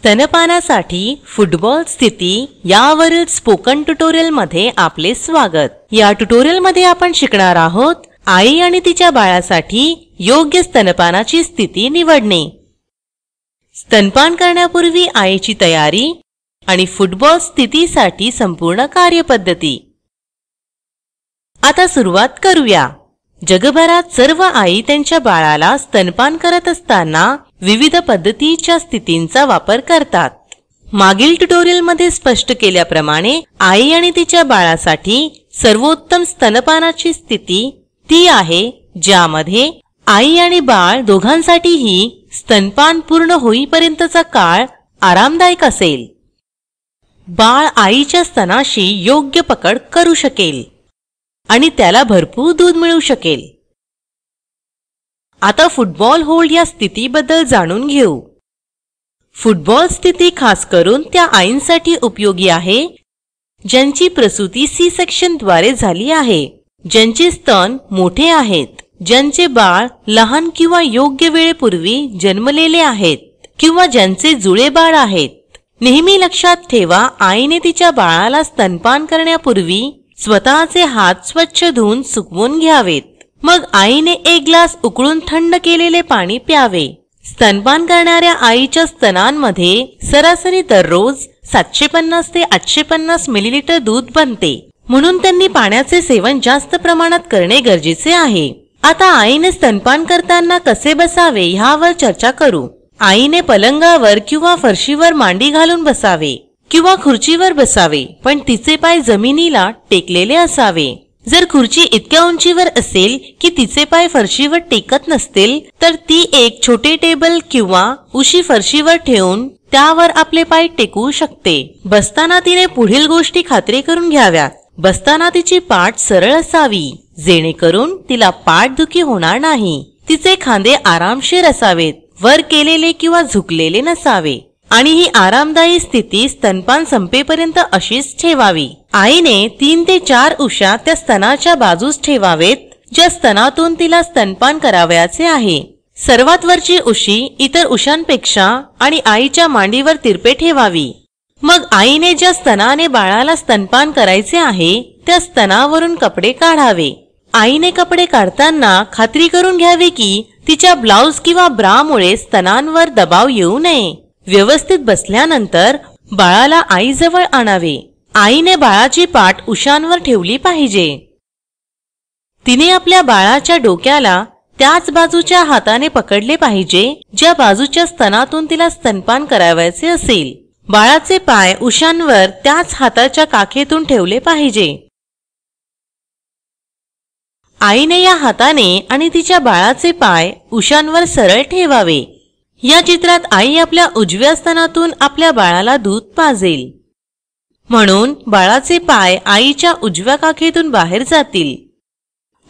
स्तनपानासाठी football स्थिती यावरील spoken ट्युटोरियलमध्ये आपले स्वागत. या ट्युटोरियलमध्ये आपण शिकणार आहोत आई आणि तिच्या बाळासाठी योग्य स्तनपानाची स्थिती निवडणे. स्तनपान करण्यापूर्वी आईची तयारी आणि फुटबॉल स्थितीसाठी संपूर्ण कार्यपद्धती. आता सुरुवात करूया. जगभरात सर्व आई त्यांच्या बाळाला स्तनपान करत असताना विविध पद्धतीच्या स्थितींचा वापर करतात. मागील ट्युटोरियलमध्ये स्पष्ट केल्याप्रमाणे आई आणि तिच्या बाळासाठी सर्वोत्तम स्तनपानाची स्थिती ती आहे ज्यामध्ये आई आणि बाळ दोघांसाठीही स्तनपान पूर्ण होईपर्यंतचा काळ आरामदायक असेल. बाळ आईच्या स्तनाशी योग्य पकड करू शकेल आणि त्याला भरपूर दूध मिळू शकेल. आता फुटबॉल होल्ड या स्थितीबद्दल जाणून घेऊ. फुटबॉल स्थिती खास करून त्या आईंसाठी उपयोगी आहे ज्यांची प्रसूती सी सेक्शनद्वारे झाली आहे ज्यांचे स्तन मोठे आहेत ज्यांचे बाळ लहान किंवा योग्य वेळेपूर्वी जन्मलेले आहेत किंवा ज्यांचे जुळे बाळ आहेत. नेहमी लक्षात ठेवा आईने तिच्या बाळाला स्तनपान करण्यापूर्वी स्वतःचे हात स्वच्छ धुवून सुकवून घ्यावेत. मग आईने एक ग्लास उकळून थंड केलेले पाणी प्यावे. स्तनपान करणाऱ्या आईच्या स्तनांमध्ये सरासरी दररोज सातशे पन्नास ते आठशे पन्नास मिलीलिटर दूध बनते. म्हणून त्यांनी पाण्याचे सेवन जास्त प्रमाणात करणे गरजेचे आहे. आता आईने स्तनपान करताना कसे बसावे ह्यावर चर्चा करू. आईने पलंगावर किंवा फरशीवर मांडी घालून बसावे किंवा खुर्चीवर बसावे पण तिचे पाय जमिनीला टेकलेले असावे. जर खुर्ची इतक्या उंचीवर असेल की तिचे पाय फरशीवर टेकत नसतील तर ती एक छोटे टेबल किंवा उशी फरशीवर ठेवून त्यावर आपले पाय टेकवू शकते. बसताना तिने पुढील गोष्टी खात्री करून घ्याव्यात. बसताना तिची पाठ सरळ असावी जेणेकरून तिला पाठदुखी होणार नाही. तिचे खांदे आरामशीर असावेत वर केलेले किंवा झुकलेले नसावे. आणि ही आरामदायी स्थिती स्तनपान संपेपर्यंत अशीच ठेवावी. आईने तीन ते चार उषा त्या स्तनाच्या बाजूस ठेवावेत ज्या स्तनातून तिला स्तनपान करावयाचे आहे. सर्वात वरची उशी इतर उशांपेक्षा आणि आईच्या मांडीवर तिरपे ठेवावी. मग आईने ज्या स्तनाने बाळाला स्तनपान करायचे आहे त्या स्तनावरून कपडे काढावे. आईने कपडे काढताना खात्री करून घ्यावी की तिच्या ब्लाउज किंवा ब्रामुळे स्तनांवर दबाव येऊ नये. व्यवस्थित बसल्यानंतर बाळाला आईजवळ आणावे. आईने बाळाची पाठ उशांवर ठेवली पाहिजे. तिने आपल्या बाळाच्या डोक्याला त्याच बाजूच्या हाताने पकडले पाहिजे ज्या बाजूच्या स्तनातून तिला स्तनपान करावायचे असेल. बाळाचे पाय उशांवर त्याच हाताच्या काखेतून ठेवले पाहिजे. आईने या हाताने आणि तिच्या बाळाचे पाय उशांवर सरळ ठेवावे. या चित्रात आई आपल्या उजव्या स्तनातून आपल्या बाळाला दूध पाजेल. म्हणून बाळाचे पाय आईच्या उजव्या काखेतून बाहेर जातील.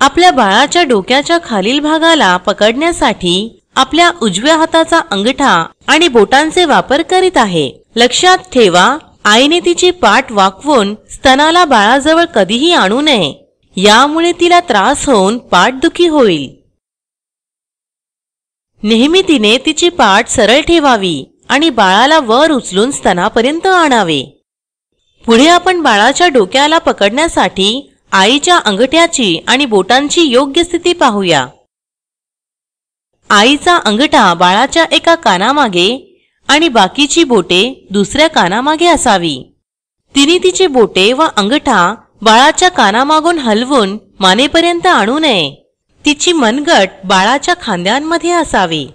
आपल्या बाळाच्या डोक्याच्या खालील भागाला पकडण्यासाठी आपल्या उजव्या हाताचा अंगठा आणि बोटांचे वापर करीत आहे. लक्षात ठेवा आईने तिची पाठ वाकवून स्तनाला बाळाजवळ कधीही आणू नये. यामुळे तिला त्रास होऊन पाठदुखी होईल. नेहमी तिने तिची पाठ सरळ ठेवावी आणि बाळाला वर उचलून स्तनापर्यंत आणावे. पुढे आपण बाळाच्या डोक्याला पकडण्यासाठी आईच्या अंगठ्याची आणि बोटांची योग्य स्थिती पाहूया. आईचा अंगठा बाळाच्या एका कानामागे आणि बाकीची बोटे दुसऱ्या कानामागे असावी. तिने तिची बोटे व अंगठा बाळाच्या कानामागून हलवून मानेपर्यंत आणू नये. तिची मनगट बाळाच्या खांद्यांमध्ये असावी.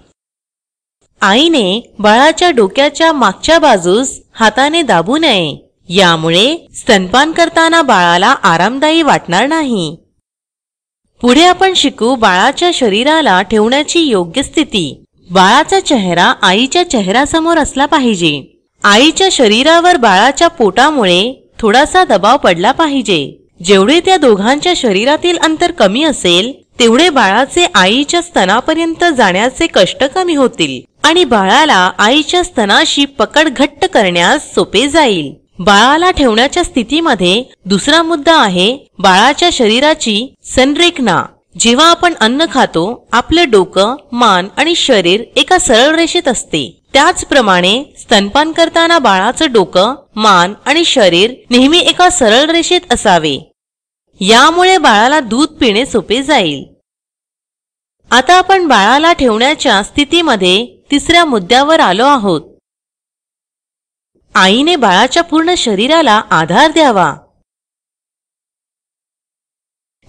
आईने बाळाच्या डोक्याच्या मागच्या बाजूस हाताने दाबू नये. यामुळे स्तनपान करताना बाळाला आरामदायी वाटणार नाही. पुढे आपण शिकू बाळाच्या शरीराला ठेवण्याची योग्य स्थिती. बाळाचा चेहरा आईच्या चेहऱ्यासमोर असला पाहिजे. आईच्या शरीरावर बाळाच्या पोटामुळे थोडासा दबाव पडला पाहिजे. जेवढे त्या दोघांच्या शरीरातील अंतर कमी असेल तेवढे बाळाचे आईच्या स्तनापर्यंत जाण्याचे कष्ट कमी होतील आणि बाळाला आईच्या स्तनाशी पकड घट्ट करण्यास सोपे जाईल. बाळाला ठेवण्याच्या स्थितीमध्ये दुसरा मुद्दा आहे बाळाच्या शरीराची संरेखना. जेव्हा आपण अन्न खातो आपलं डोकं मान आणि शरीर एका सरळ रेषेत असते. त्याचप्रमाणे स्तनपान करताना बाळाचं डोकं मान आणि शरीर नेहमी एका सरळ रेषेत असावे. यामुळे बाळाला दूध पिणे सोपे जाईल. आता आपण बाळाला ठेवण्याच्या स्थितीमध्ये तिसऱ्या मुद्द्यावर आलो आहोत. आईने बाळाच्या पूर्ण शरीराला आधार द्यावा.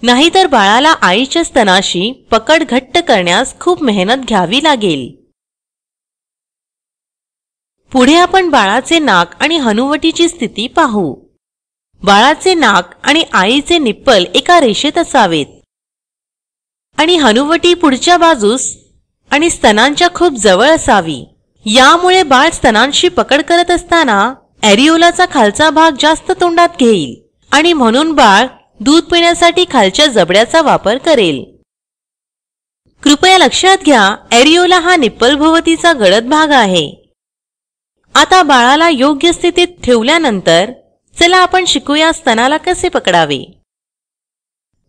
नाहीतर बाळाला आईच्या स्तनाशी पकड घट्ट करण्यास खूप मेहनत घ्यावी लागेल. पुढे आपण बाळाचे नाक आणि हनुवटीची स्थिती पाहू. बाळाचे नाक आणि आईचे निप्पल एका रेषेत असावेत. आणि हनुवटी पुढच्या बाजूस आणि स्तनांच्या खूप जवळ असावी. यामुळे बाळ स्तनांशी पकड करत असताना ॲरिओलाचा खालचा भाग जास्त तोंडात घेईल आणि म्हणून बाळ दूध पिण्यासाठी खालच्या जबड्याचा वापर करेल. कृपया लक्षात घ्या ॲरिओला हा निप्पल भोवतीचा गडद भाग आहे. आता बाळाला योग्य स्थितीत ठेवल्यानंतर चला आपण शिकूया स्तनाला कसे पकडावे.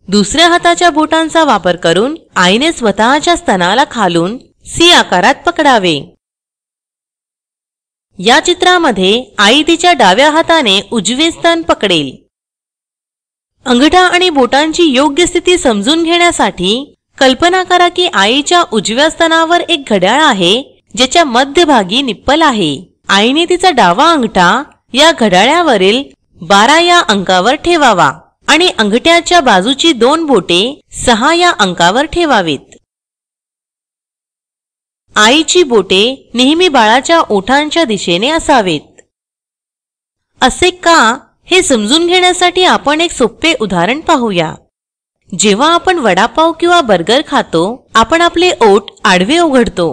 दुसऱ्या हाताच्या बोटांचा वापर करून आईने स्वतःच्या स्तनाला खालून सी आकारात पकडावे. या चित्रामध्ये आई तिच्या डाव्या हाताने उजवे स्तन पकडेल. अंगठा आणि बोटांची योग्य स्थिती समजून घेण्यासाठी कल्पना करा की आईच्या उजव्या स्तनावर एक घड्याळ आहे ज्याच्या मध्यभागी निप्पल आहे. आईने तिचा डावा अंगठा या घड्याळ्यावरील बारा या अंकावर ठेवावा आणि अंगठ्याच्या बाजूची दोन बोटे सहा या अंकावर ठेवावीत. आईची बोटे नेहमी बाळाच्या ओठांच्या दिशेने असावेत. असे का हे समजून घेण्यासाठी आपण एक सोपे उदाहरण पाहूया. जेव्हा आपण वडापाव किंवा बर्गर खातो आपण आपले ओठ आडवे उघडतो.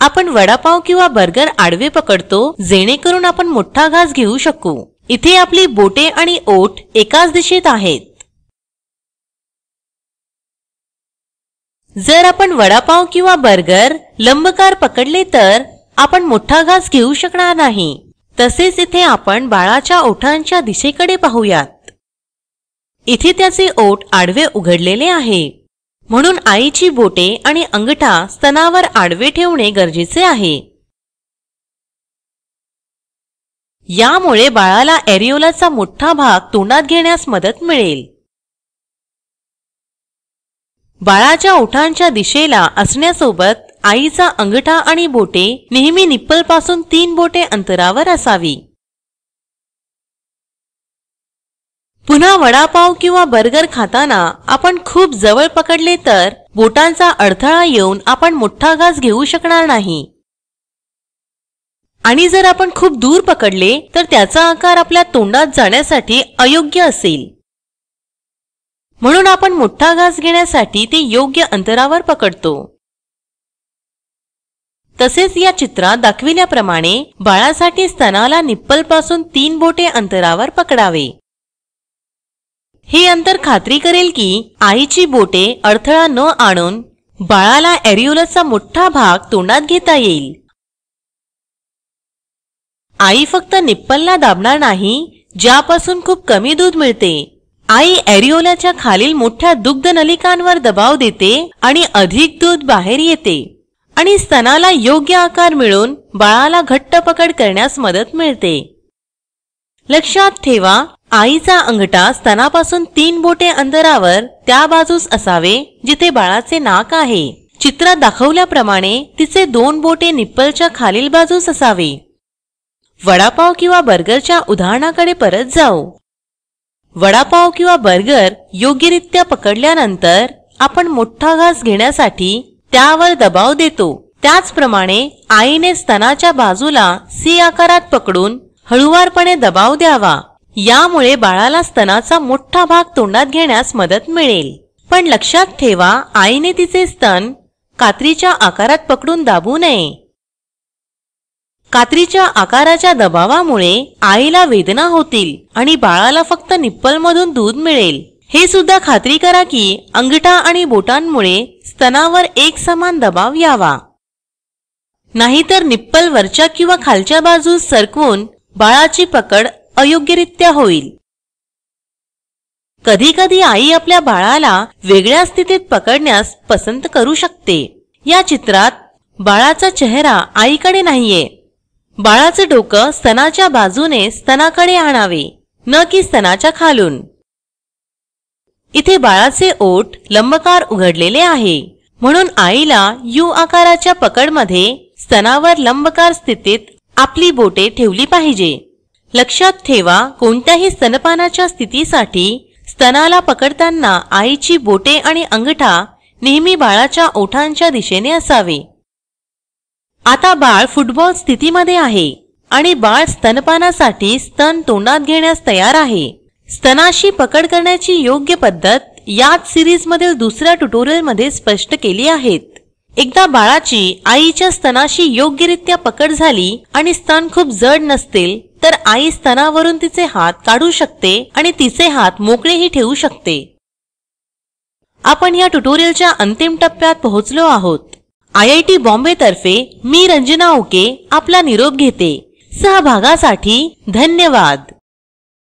आपण वडापाव किंवा बर्गर आडवे पकडतो जेणेकरून आपण मोठा घास घेऊ शकू. इथे आपली बोटे आणि ओठ एकाच दिशेत आहेत. जर आपण वडापाव किंवा बर्गर लंबकार पकडले तर आपण मोठा घास घेऊ शकणार नाही. तसेच इथे आपण बाळाच्या ओठांच्या दिशेकडे पाहूयात. इथे त्याचे ओठ आडवे उघडलेले आहे. म्हणून आईची बोटे आणि अंगठा स्तनावर आडवे ठेवणे गरजेचे आहे. यामुळे बाळाला एरिओलाचा मोठा भाग तोंडात घेण्यास मदत मिळेल. बाळाच्या ओठांच्या दिशेला असण्यासोबत आईचा अंगठा आणि बोटे नेहमी निप्पलपासून तीन बोटे अंतरावर असावी. पुन्हा वडापाव किंवा बर्गर खाताना आपण खूप जवळ पकडले तर बोटांचा अडथळा येऊन आपण मोठा घास घेऊ शकणार नाही. आणि जर आपण खूप दूर पकडले तर त्याचा आकार आपल्या तोंडात जाण्यासाठी अयोग्य असेल. म्हणून आपण मोठा घास घेण्यासाठी ते योग्य अंतरावर पकडतो. तसेच या चित्रात दाखविल्याप्रमाणे बाळासाठी स्तनाला निप्पलपासून तीन बोटे अंतरावर पकडावे. हे अंतर खात्री करेल की आईची बोटे अडथळा न आणून बाळाला एरिओलसचा मोठा भाग तोंडात घेता येईल. आई फक्त निप्पलला दाबणार नाही ज्यापासून खूप कमी दूध मिळते. आई एरिओलाच्या खालील मोठ्या दुग्ध नलिकांवर दबाव देते आणि अधिक दूध बाहेर येते. आणि स्तनाला योग्य आकार मिळून बाळाला घट्ट पकड करण्यास मदत मिळते. लक्षात ठेवा आईचा अंगठा स्तनापासून तीन बोटे अंतरावर त्या बाजूस असावे जिथे बाळाचे नाक आहे. चित्रात दाखवल्याप्रमाणे तिचे दोन बोटे निप्पलच्या खालील बाजूस असावे. वडापाव किंवा बर्गरच्या उदाहरणाकडे परत जाऊ. वडापाव किंवा बर्गर योग्यरित्या पकडल्यानंतर आपण मोठा घास घेण्यासाठी त्यावर दबाव देतो. त्याचप्रमाणे आईने स्तनाच्या बाजूला सी आकारात पकडून हळुवारपणे दबाव द्यावा. यामुळे बाळाला स्तनाचा मोठा भाग तोंडात घेण्यास मदत मिळेल. पण लक्षात ठेवा आईने तिचे स्तन कात्रीच्या आकारात पकडून दाबू नये. कात्रीच्या आकाराच्या दबावामुळे आईला वेदना होतील आणि बाळाला फक्त निप्पलमधून दूध मिळेल. हे सुद्धा खात्री करा की अंगठा आणि बोटांमुळे स्तनावर एक समान दबाव यावा. नाहीतर निप्पल वरच्या किंवा खालच्या बाजूस सरकवून बाळाची पकड अयोग्यरित्या होईल. कधी कधी आई आपल्या बाळाला वेगळ्या स्थितीत पकडण्यास पसंत करू शकते. या चित्रात बाळाचा चेहरा आईकडे नाहीये. बाळाचे डोकं स्तनाच्या बाजूने स्तनाकडे आणावे न की स्तनाच्या खालून. इथे बाळाचे ओठ लंबकार उघडलेले आहे. म्हणून आईला यू आकाराच्या पकडमध्ये स्तनावर लंबकार स्थितीत आपली बोटे ठेवली पाहिजे. लक्षात ठेवा कोणत्याही स्तनपानाच्या स्थितीसाठी स्तनाला पकडताना आईची बोटे आणि अंगठा नेहमी बाळाच्या ओठांच्या दिशेने असावे. आता बाळ फुटबॉल स्थितीमध्ये आहे आणि बाळ स्तनपानासाठी स्तन तोंडात घेण्यास तयार आहे. स्तनाशी पकड करण्याची योग्य पद्धत याच सिरीजमधील दुसऱ्या ट्युटोरियलमध्ये स्पष्ट केली आहेत. एकदा बाळाची आईच्या स्तनाशी योग्यरित्या पकड झाली आणि स्तन खूप जड नसतील तर आई स्तनावरून तिचे हात काढू शकते आणि तिचे हात मोकळेही ठेवू शकते. आपण या ट्युटोरियलच्या अंतिम टप्प्यात पोहोचलो आहोत. आय आय टी बॉम्बेतर्फे मी रंजना ओके आपला निरोप घेते. सहभागासाठी धन्यवाद.